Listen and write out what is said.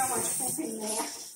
我嘛出屏了？